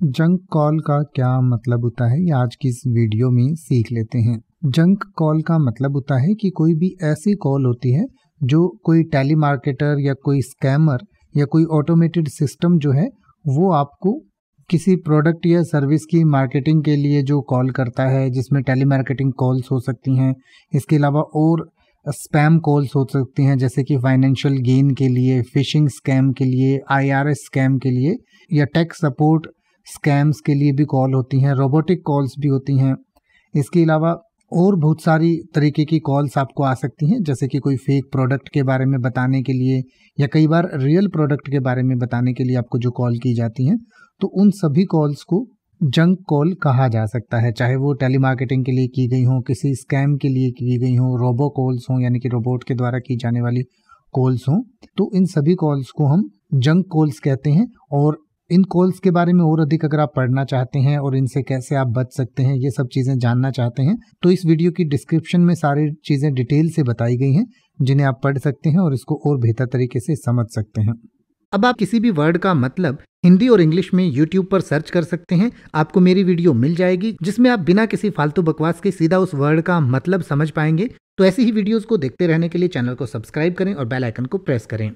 Junk call का क्या मतलब होता है, ये आज की इस वीडियो में सीख लेते हैं। जंक कॉल का मतलब होता है कि कोई भी ऐसी कॉल होती है, जो कोई टेली मार्केटर या कोई स्कैमर या कोई ऑटोमेटेड सिस्टम जो है, वो आपको किसी प्रोडक्ट या सर्विस की मार्केटिंग के लिए जो कॉल करता है, जिसमें टेली मार्केटिंग कॉल्स हो सकती हैं, इसके अलावा और स्पैम कॉल्स हो सकती हैं, जैसे कि फाइनेंशियल गेन के लिए फिशिंग स्कैम के लिए आईआरएस स्कैम के लिए, या टेक सपोर्ट स्कैम्स के लिए भी कॉल होती हैं, रोबोटिक कॉल्स भी होती हैं। इसके अलावा और बहुत सारी तरीके की कॉल्स आपको आ सकती हैं, जैसे कि कोई फेक प्रोडक्ट के बारे में बताने के लिए या कई बार रियल प्रोडक्ट के बारे में बताने के लिए आपको जो कॉल की जाती हैं तो उन सभी कॉल्स को जंक कॉल कहा जा सकता है। चाहे वो टेलीमार्केटिंग के लिए की गई हो, किसी स्कैम के लिए की गई हो रोबो कॉल्स हों, यानी कि रोबोट के द्वारा की जाने वाली कॉल्स हों तो इन सभी कॉल्स को हम जंक कॉल्स कहते हैं और इन कॉल्स के बारे में और अधिक अगर आप पढ़ना चाहते हैं और इनसे कैसे आप बच सकते हैं, ये सब चीज़ें जानना चाहते हैं तो इस वीडियो की डिस्क्रिप्शन में सारी चीज़ें डिटेल से बताई गई हैं, जिन्हें आप पढ़ सकते हैं और इसको और बेहतर तरीके से समझ सकते हैं। अब आप किसी भी वर्ड का मतलब हिंदी और इंग्लिश में यूट्यूब पर सर्च कर सकते हैं, आपको मेरी वीडियो मिल जाएगी, जिसमें आप बिना किसी फालतू बकवास के सीधा उस वर्ड का मतलब समझ पाएँगे। तो ऐसी ही वीडियोस को देखते रहने के लिए चैनल को सब्सक्राइब करें और बेल आइकन को प्रेस करें।